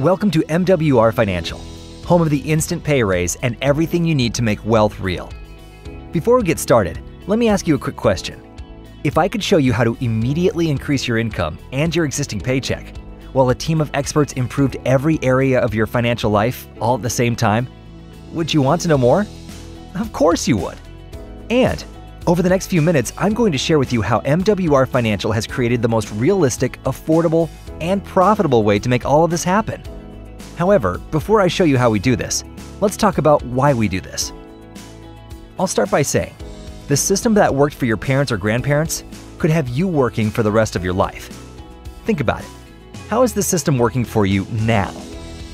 Welcome to MWR Financial, home of the instant pay raise and everything you need to make wealth real. Before we get started, let me ask you a quick question. If I could show you how to immediately increase your income and your existing paycheck, while a team of experts improved every area of your financial life all at the same time, would you want to know more? Of course you would. And over the next few minutes, I'm going to share with you how MWR Financial has created the most realistic, affordable, and profitable way to make all of this happen. However, before I show you how we do this, let's talk about why we do this. I'll start by saying, the system that worked for your parents or grandparents could have you working for the rest of your life. Think about it. How is the system working for you now?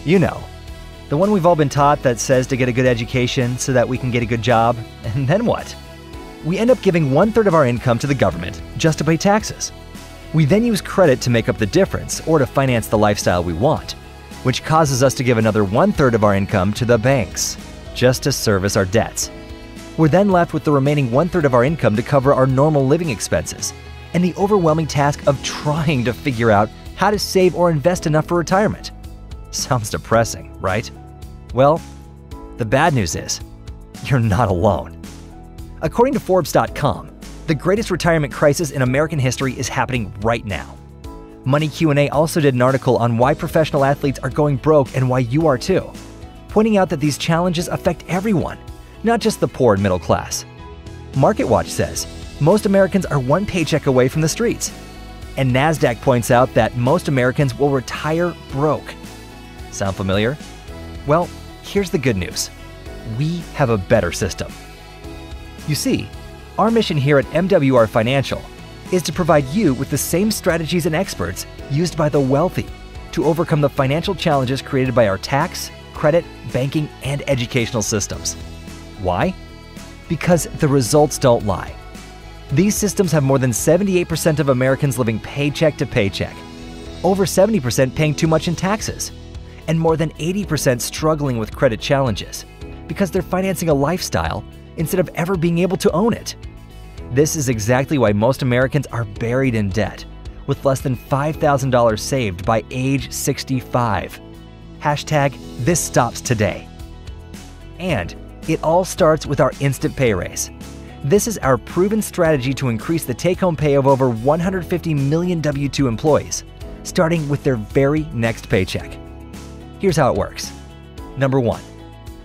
You know, the one we've all been taught that says to get a good education so that we can get a good job, and then what? We end up giving one third of our income to the government just to pay taxes. We then use credit to make up the difference or to finance the lifestyle we want, which causes us to give another one third of our income to the banks just to service our debts. We're then left with the remaining one third of our income to cover our normal living expenses and the overwhelming task of trying to figure out how to save or invest enough for retirement. Sounds depressing, right? Well, the bad news is, you're not alone. According to Forbes.com, the greatest retirement crisis in American history is happening right now. Money Q&A also did an article on why professional athletes are going broke and why you are too, pointing out that these challenges affect everyone, not just the poor and middle class. MarketWatch says most Americans are one paycheck away from the streets. And NASDAQ points out that most Americans will retire broke. Sound familiar? Well, here's the good news we have a better system. You see, our mission here at MWR Financial is to provide you with the same strategies and experts used by the wealthy to overcome the financial challenges created by our tax, credit, banking, and educational systems. Why? Because the results don't lie. These systems have more than 78% of Americans living paycheck to paycheck, over 70% paying too much in taxes, and more than 80% struggling with credit challenges because they're financing a lifestyle instead of ever being able to own it. This is exactly why most Americans are buried in debt, with less than $5,000 saved by age 65. Hashtag this stops today. And it all starts with our instant pay raise. This is our proven strategy to increase the take home pay of over 150 million W 2 employees, starting with their very next paycheck. Here's how it works Number one,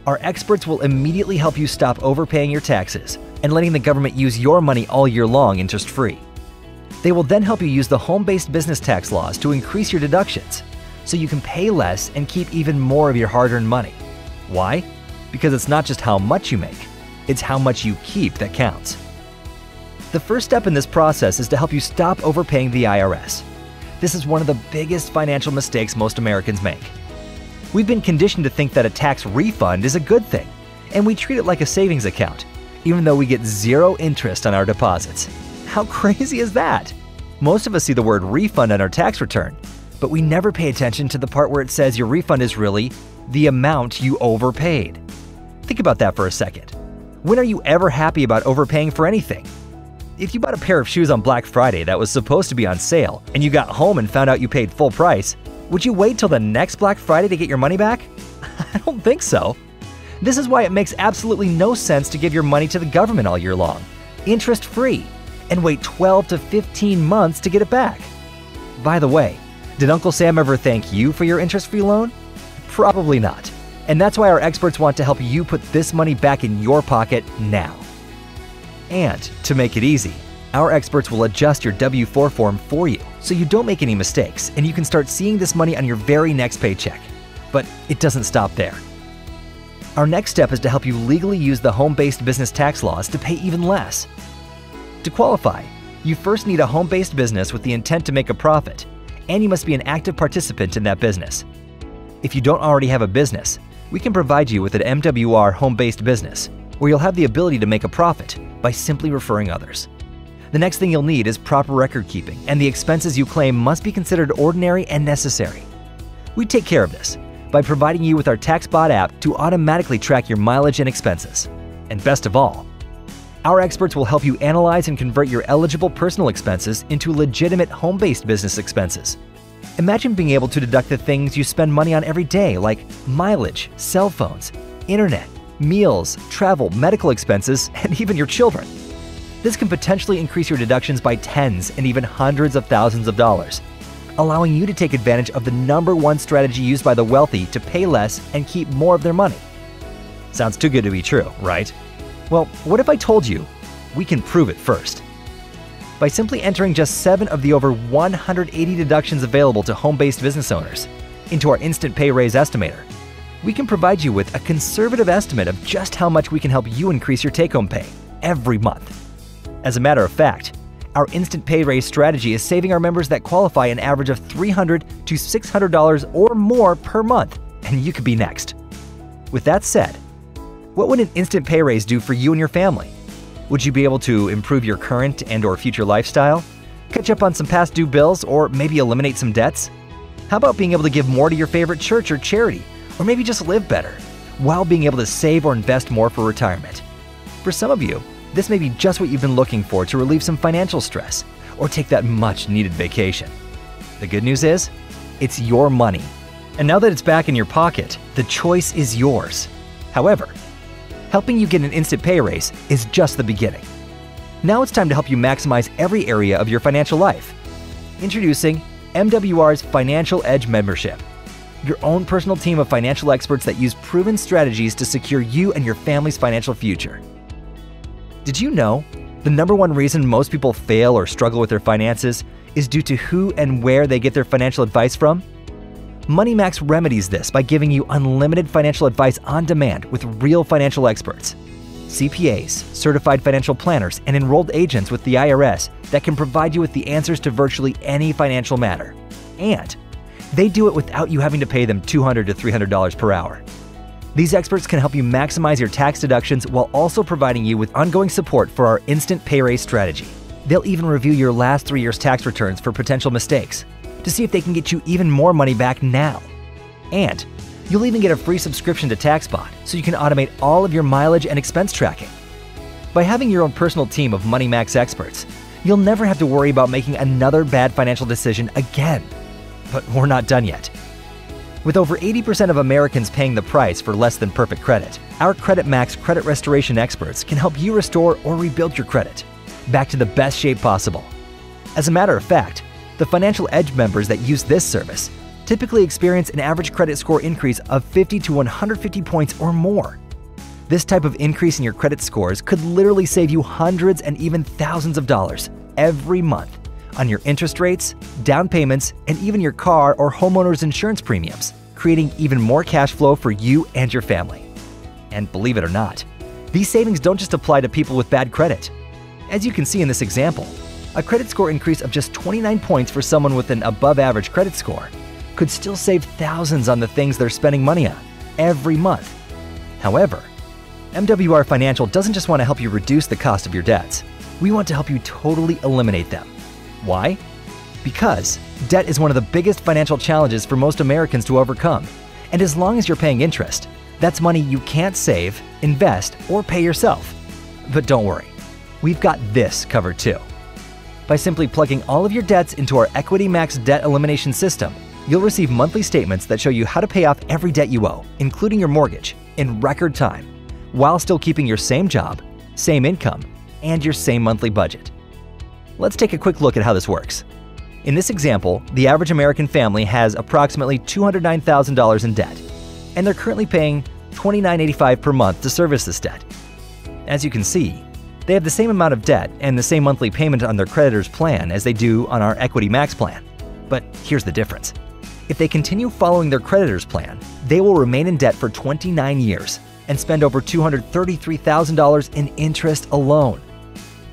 our experts will immediately help you stop overpaying your taxes and letting the government use your money all year long interest free. They will then help you use the home based business tax laws to increase your deductions so you can pay less and keep even more of your hard earned money. Why? Because it's not just how much you make, it's how much you keep that counts. The first step in this process is to help you stop overpaying the IRS. This is one of the biggest financial mistakes most Americans make. We've been conditioned to think that a tax refund is a good thing, and we treat it like a savings account, even though we get zero interest on our deposits. How crazy is that? Most of us see the word refund on our tax return, but we never pay attention to the part where it says your refund is really the amount you overpaid. Think about that for a second. When are you ever happy about overpaying for anything? If you bought a pair of shoes on Black Friday that was supposed to be on sale, and you got home and found out you paid full price, would you wait till the next Black Friday to get your money back? I don't think so. This is why it makes absolutely no sense to give your money to the government all year long, interest free, and wait 12 to 15 months to get it back. By the way, did Uncle Sam ever thank you for your interest free loan? Probably not. And that's why our experts want to help you put this money back in your pocket now. And to make it easy, our experts will adjust your W 4 form for you so you don't make any mistakes and you can start seeing this money on your very next paycheck. But it doesn't stop there. Our next step is to help you legally use the home based business tax laws to pay even less. To qualify, you first need a home based business with the intent to make a profit, and you must be an active participant in that business. If you don't already have a business, we can provide you with an MWR home based business where you'll have the ability to make a profit by simply referring others. The next thing you'll need is proper record keeping, and the expenses you claim must be considered ordinary and necessary. We take care of this by providing you with our TaxBot app to automatically track your mileage and expenses. And best of all, our experts will help you analyze and convert your eligible personal expenses into legitimate home based business expenses. Imagine being able to deduct the things you spend money on every day, like mileage, cell phones, internet, meals, travel, medical expenses, and even your children. This can potentially increase your deductions by tens and even hundreds of thousands of dollars, allowing you to take advantage of the number one strategy used by the wealthy to pay less and keep more of their money. Sounds too good to be true, right? Well, what if I told you we can prove it first? By simply entering just seven of the over 180 deductions available to home based business owners into our Instant Pay Raise Estimator, we can provide you with a conservative estimate of just how much we can help you increase your take home pay every month. As a matter of fact, our instant pay raise strategy is saving our members that qualify an average of $300 to $600 or more per month, and you could be next. With that said, what would an instant pay raise do for you and your family? Would you be able to improve your current and or future lifestyle? Catch up on some past due bills or maybe eliminate some debts? How about being able to give more to your favorite church or charity or maybe just live better while being able to save or invest more for retirement? For some of you, this may be just what you've been looking for to relieve some financial stress or take that much needed vacation. The good news is, it's your money. And now that it's back in your pocket, the choice is yours. However, helping you get an instant pay raise is just the beginning. Now it's time to help you maximize every area of your financial life. Introducing MWR's Financial Edge membership, your own personal team of financial experts that use proven strategies to secure you and your family's financial future. Did you know the number one reason most people fail or struggle with their finances is due to who and where they get their financial advice from? MoneyMax remedies this by giving you unlimited financial advice on demand with real financial experts. CPAs, certified financial planners, and enrolled agents with the IRS that can provide you with the answers to virtually any financial matter. And they do it without you having to pay them $200 to $300 per hour. These experts can help you maximize your tax deductions while also providing you with ongoing support for our instant pay raise strategy. They'll even review your last three years' tax returns for potential mistakes to see if they can get you even more money back now. And you'll even get a free subscription to TaxBot so you can automate all of your mileage and expense tracking. By having your own personal team of MoneyMax experts, you'll never have to worry about making another bad financial decision again. But we're not done yet. With over 80% of Americans paying the price for less than perfect credit, our Credit Max credit restoration experts can help you restore or rebuild your credit back to the best shape possible. As a matter of fact, the Financial Edge members that use this service typically experience an average credit score increase of 50 to 150 points or more. This type of increase in your credit scores could literally save you hundreds and even thousands of dollars every month on your interest rates, down payments, and even your car or homeowner's insurance premiums, creating even more cash flow for you and your family. And believe it or not, these savings don't just apply to people with bad credit. As you can see in this example, a credit score increase of just 29 points for someone with an above average credit score could still save thousands on the things they're spending money on every month. However, MWR Financial doesn't just want to help you reduce the cost of your debts, we want to help you totally eliminate them. Why? Because debt is one of the biggest financial challenges for most Americans to overcome. And as long as you're paying interest, that's money you can't save, invest, or pay yourself. But don't worry, we've got this covered too. By simply plugging all of your debts into our Equity Max debt elimination system, you'll receive monthly statements that show you how to pay off every debt you owe, including your mortgage, in record time, while still keeping your same job, same income, and your same monthly budget. Let's take a quick look at how this works. In this example, the average American family has approximately $209,000 in debt, and they're currently paying $29.85 per month to service this debt. As you can see, they have the same amount of debt and the same monthly payment on their creditor's plan as they do on our Equity Max plan. But here's the difference. If they continue following their creditor's plan, they will remain in debt for 29 years and spend over $233,000 in interest alone.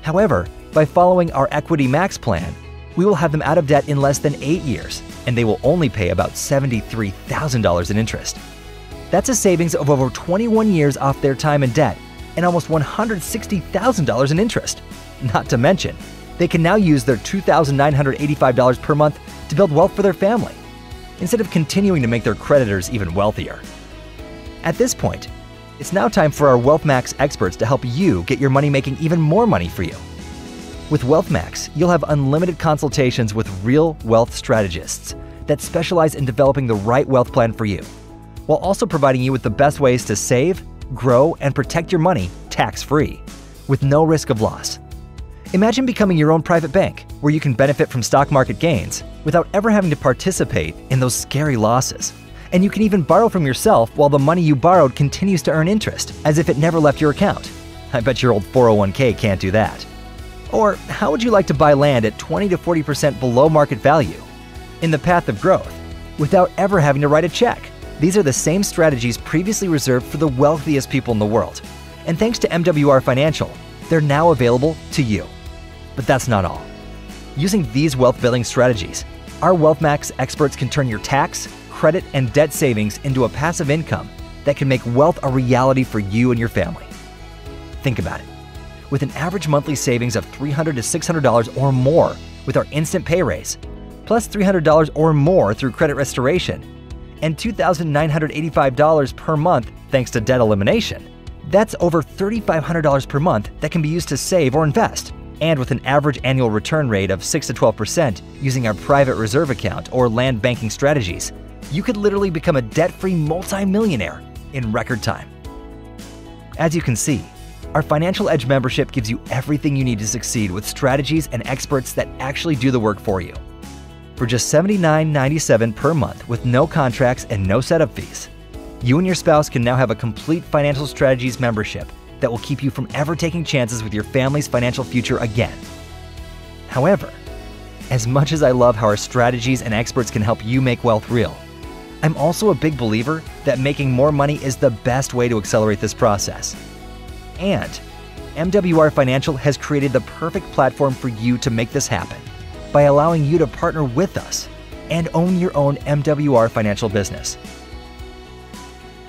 However, by following our Equity Max plan, we will have them out of debt in less than eight years, and they will only pay about $73,000 in interest. That's a savings of over 21 years off their time in debt and almost $160,000 in interest. Not to mention, they can now use their $2,985 per month to build wealth for their family, instead of continuing to make their creditors even wealthier. At this point, it's now time for our WealthMax experts to help you get your money making even more money for you. With WealthMax, you'll have unlimited consultations with real wealth strategists that specialize in developing the right wealth plan for you, while also providing you with the best ways to save, grow, and protect your money tax free, with no risk of loss. Imagine becoming your own private bank where you can benefit from stock market gains without ever having to participate in those scary losses. And you can even borrow from yourself while the money you borrowed continues to earn interest as if it never left your account. I bet your old 401k can't do that. Or how would you like to buy land at 20 to 40% below market value in the path of growth without ever having to write a check? These are the same strategies previously reserved for the wealthiest people in the world. And thanks to MWR Financial, they're now available to you. But that's not all. Using these wealth building strategies, our WealthMax experts can turn your tax, credit, and debt savings into a passive income that can make wealth a reality for you and your family. Think about it. With an average monthly savings of 300 to $600 or more with our instant pay raise, plus $300 or more through credit restoration, and $2,985 per month thanks to debt elimination, that's over $3,500 per month that can be used to save or invest. And with an average annual return rate of 6 to 12% using our private reserve account or land banking strategies, you could literally become a debt free multimillionaire in record time. As you can see, our Financial Edge membership gives you everything you need to succeed with strategies and experts that actually do the work for you. For just $79.97 per month with no contracts and no setup fees, you and your spouse can now have a complete Financial Strategies membership that will keep you from ever taking chances with your family's financial future again. However, as much as I love how our strategies and experts can help you make wealth real, I'm also a big believer that making more money is the best way to accelerate this process. And MWR Financial has created the perfect platform for you to make this happen by allowing you to partner with us and own your own MWR financial business.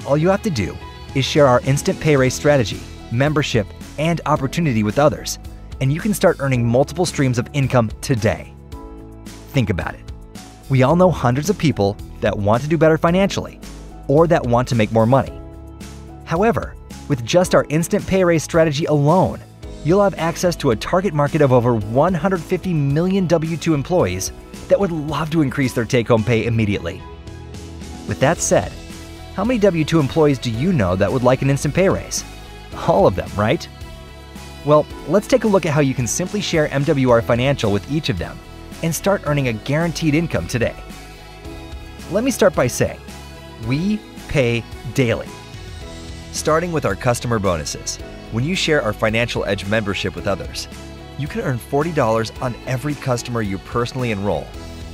All you have to do is share our instant pay raise strategy, membership, and opportunity with others, and you can start earning multiple streams of income today. Think about it. We all know hundreds of people that want to do better financially or that want to make more money. However, with just our instant pay raise strategy alone, you'll have access to a target market of over 150 million W 2 employees that would love to increase their take home pay immediately. With that said, how many W 2 employees do you know that would like an instant pay raise? All of them, right? Well, let's take a look at how you can simply share MWR Financial with each of them and start earning a guaranteed income today. Let me start by saying, we pay daily starting with our customer bonuses. When you share our Financial Edge membership with others, you can earn $40 on every customer you personally enroll.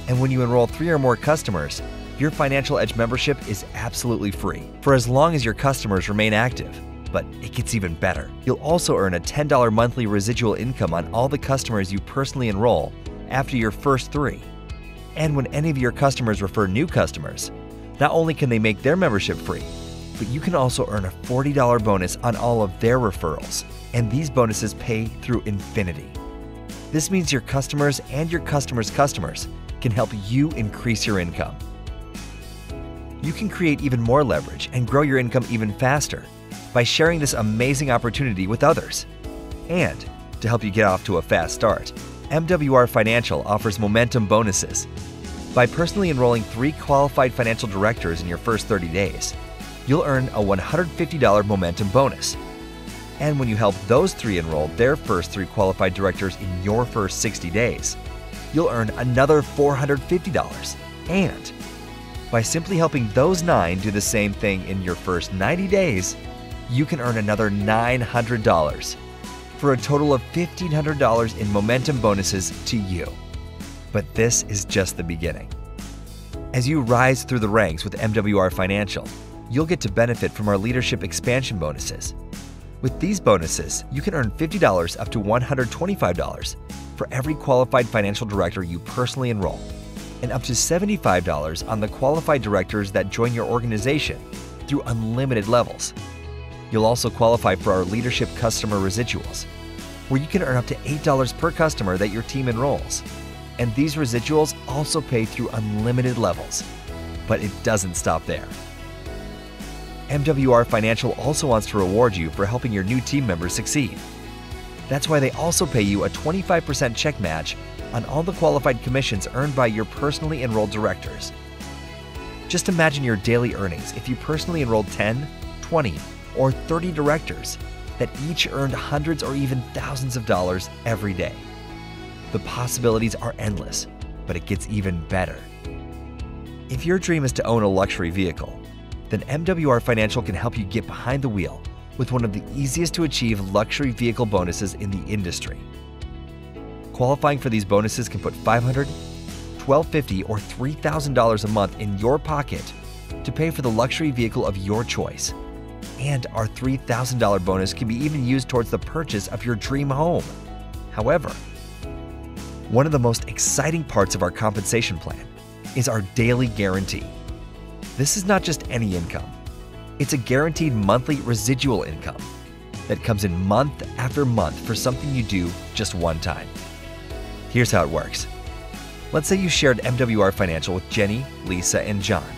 And when you enroll three or more customers, your Financial Edge membership is absolutely free for as long as your customers remain active. But it gets even better. You'll also earn a $10 monthly residual income on all the customers you personally enroll after your first three. And when any of your customers refer new customers, not only can they make their membership free, but you can also earn a $40 bonus on all of their referrals, and these bonuses pay through infinity. This means your customers and your customers' customers can help you increase your income. You can create even more leverage and grow your income even faster by sharing this amazing opportunity with others. And to help you get off to a fast start, MWR Financial offers momentum bonuses. By personally enrolling three qualified financial directors in your first 30 days, you'll earn a $150 momentum bonus. And when you help those three enroll their first three qualified directors in your first 60 days, you'll earn another $450. And by simply helping those nine do the same thing in your first 90 days, you can earn another $900 for a total of $1,500 in momentum bonuses to you. But this is just the beginning. As you rise through the ranks with MWR Financial, you'll get to benefit from our leadership expansion bonuses. With these bonuses, you can earn $50 up to $125 for every qualified financial director you personally enroll, and up to $75 on the qualified directors that join your organization through unlimited levels. You'll also qualify for our leadership customer residuals, where you can earn up to $8 per customer that your team enrolls. And these residuals also pay through unlimited levels. But it doesn't stop there. MWR Financial also wants to reward you for helping your new team members succeed. That's why they also pay you a 25% check match on all the qualified commissions earned by your personally enrolled directors. Just imagine your daily earnings if you personally enrolled 10, 20, or 30 directors that each earned hundreds or even thousands of dollars every day. The possibilities are endless, but it gets even better. If your dream is to own a luxury vehicle, then MWR Financial can help you get behind the wheel with one of the easiest to achieve luxury vehicle bonuses in the industry. Qualifying for these bonuses can put $500, $1,250, or $3,000 a month in your pocket to pay for the luxury vehicle of your choice. And our $3,000 bonus can be even used towards the purchase of your dream home. However, one of the most exciting parts of our compensation plan is our daily guarantee. This is not just any income, it's a guaranteed monthly residual income that comes in month after month for something you do just one time. Here's how it works. Let's say you shared MWR Financial with Jenny, Lisa, and John,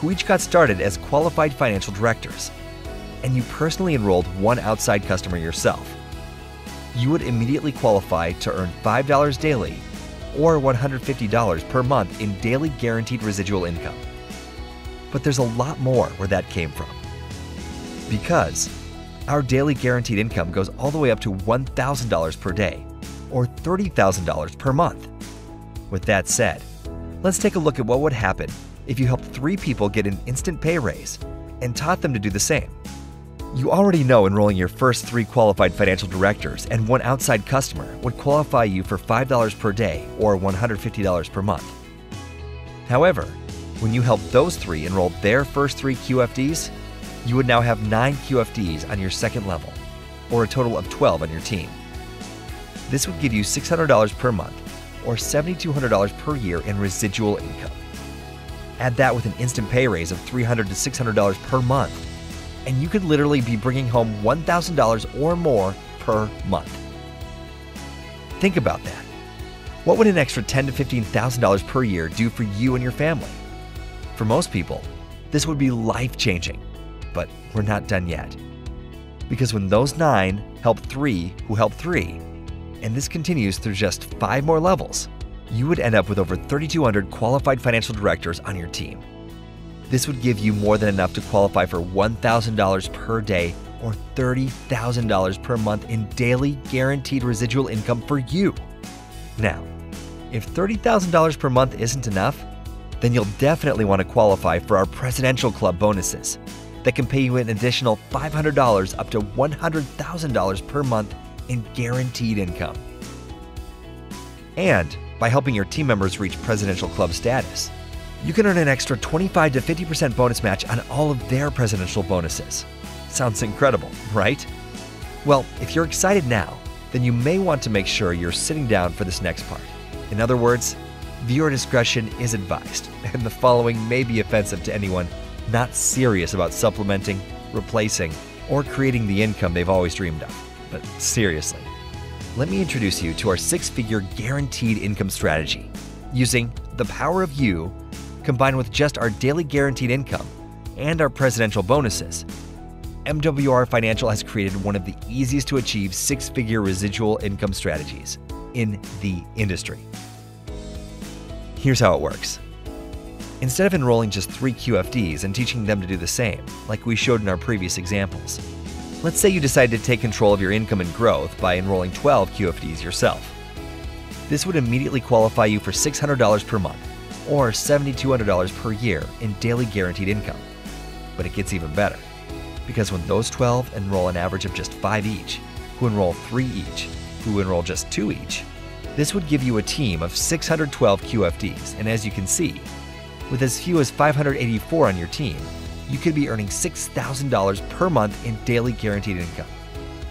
who each got started as qualified financial directors, and you personally enrolled one outside customer yourself. You would immediately qualify to earn $5 daily or $150 per month in daily guaranteed residual income. But there's a lot more where that came from. Because our daily guaranteed income goes all the way up to $1,000 per day or $30,000 per month. With that said, let's take a look at what would happen if you helped three people get an instant pay raise and taught them to do the same. You already know enrolling your first three qualified financial directors and one outside customer would qualify you for $5 per day or $150 per month. However, when you help those three enroll their first three QFDs, you would now have nine QFDs on your second level, or a total of 12 on your team. This would give you $600 per month or $7,200 per year in residual income. Add that with an instant pay raise of $300 to $600 per month, and you could literally be bringing home $1,000 or more per month. Think about that. What would an extra $10 to $15,000 per year do for you and your family? For most people, this would be life changing, but we're not done yet. Because when those nine help three who help three, and this continues through just five more levels, you would end up with over 3,200 qualified financial directors on your team. This would give you more than enough to qualify for $1,000 per day or $30,000 per month in daily guaranteed residual income for you. Now, if $30,000 per month isn't enough, then you'll definitely want to qualify for our Presidential Club bonuses that can pay you an additional $500 up to $100,000 per month in guaranteed income. And by helping your team members reach Presidential Club status, you can earn an extra 25 to 50% bonus match on all of their presidential bonuses. Sounds incredible, right? Well, if you're excited now, then you may want to make sure you're sitting down for this next part. In other words, viewer discretion is advised, and the following may be offensive to anyone not serious about supplementing, replacing, or creating the income they've always dreamed of. But seriously, let me introduce you to our six figure guaranteed income strategy using the power of you combined with just our daily guaranteed income and our presidential bonuses. MWR Financial has created one of the easiest to achieve six figure residual income strategies in the industry. Here's how it works. Instead of enrolling just three QFDs and teaching them to do the same, like we showed in our previous examples, Let's say you decide to take control of your income and growth by enrolling 12 QFDs yourself. This would immediately qualify you for $600 per month or $7,200 per year in daily guaranteed income. But it gets even better because when those 12 enroll an average of just 5 each, who enroll 3 each, who enroll just 2 each, this would give you a team of 612 QFDs. And as you can see, with as few as 584 on your team, you could be earning $6,000 per month in daily guaranteed income,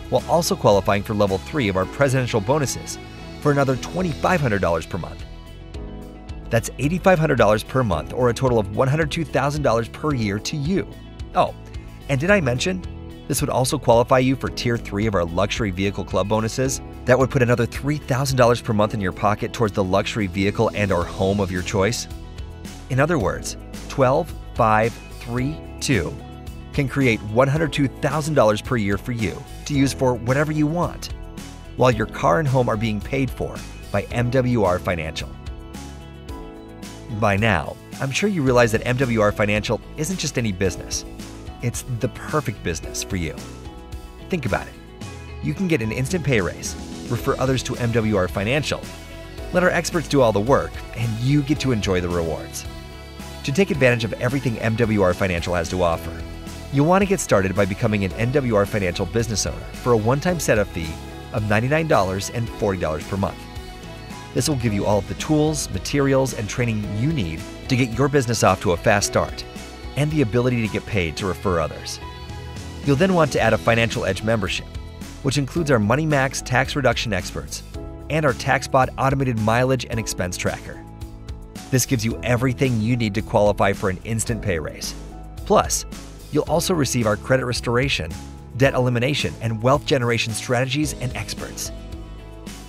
while also qualifying for level 3 of our presidential bonuses for another $2,500 per month. That's $8,500 per month, or a total of $102,000 per year to you. Oh, and did I mention this would also qualify you for Tier 3 of our Luxury Vehicle Club bonuses? That would put another $3,000 per month in your pocket towards the luxury vehicle and or home of your choice. In other words, 12, 5, 3, 2 can create $102,000 per year for you to use for whatever you want. While your car and home are being paid for, by MWR Financial. By now, I'm sure you realize that MWR Financial isn't just any business, it's the perfect business for you. Think about it. You can get an instant pay raise, refer others to MWR Financial, let our experts do all the work, and you get to enjoy the rewards. To take advantage of everything MWR Financial has to offer, you'll want to get started by becoming an MWR Financial business owner for a one time setup fee of $99 and $40 per month. This will give you all of the tools, materials, and training you need to get your business off to a fast start and the ability to get paid to refer others. You'll then want to add a Financial Edge membership, which includes our Money Max tax reduction experts and our TaxBot automated mileage and expense tracker. This gives you everything you need to qualify for an instant pay raise. Plus, you'll also receive our credit restoration, debt elimination, and wealth generation strategies and experts.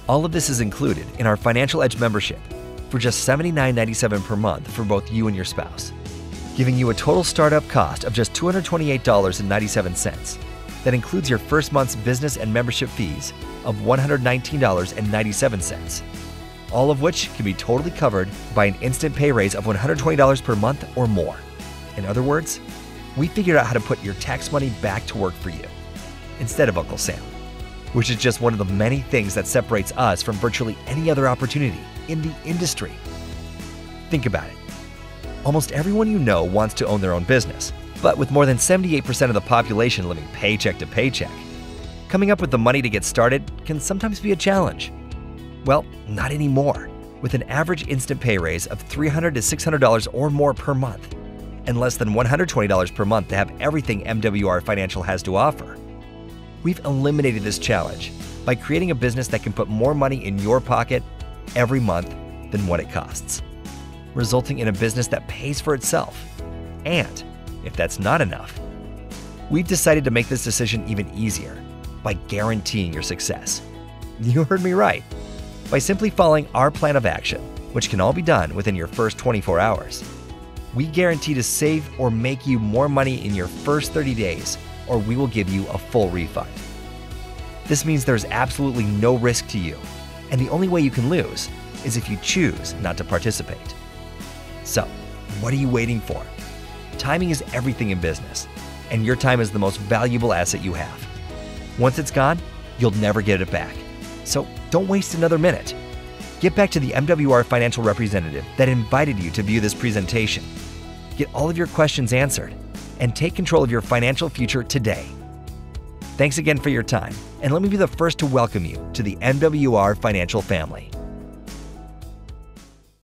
All of this is included in our Financial Edge membership for just $79.97 per month for both you and your spouse, giving you a total startup cost of just $228.97. That includes your first month's business and membership fees of $119.97 all of which can be totally covered by an instant pay raise of $120 per month or more. In other words, we figured out how to put your tax money back to work for you instead of Uncle Sam, which is just one of the many things that separates us from virtually any other opportunity in the industry. Think about it. Almost everyone you know wants to own their own business, but with more than 78% of the population living paycheck to paycheck, coming up with the money to get started can sometimes be a challenge. Well, not anymore. With an average instant pay raise of $300 to $600 or more per month, and less than $120 per month to have everything MWR Financial has to offer. We've eliminated this challenge by creating a business that can put more money in your pocket every month than what it costs, resulting in a business that pays for itself. And if that's not enough, we've decided to make this decision even easier by guaranteeing your success. You heard me right by simply following our plan of action, which can all be done within your first 24 hours. We guarantee to save or make you more money in your first 30 days, or we will give you a full refund. This means there's absolutely no risk to you, and the only way you can lose is if you choose not to participate. So, what are you waiting for? Timing is everything in business, and your time is the most valuable asset you have. Once it's gone, you'll never get it back. So don't waste another minute. Get back to the MWR financial representative that invited you to view this presentation. Get all of your questions answered and take control of your financial future today. Thanks again for your time, and let me be the first to welcome you to the MWR financial family.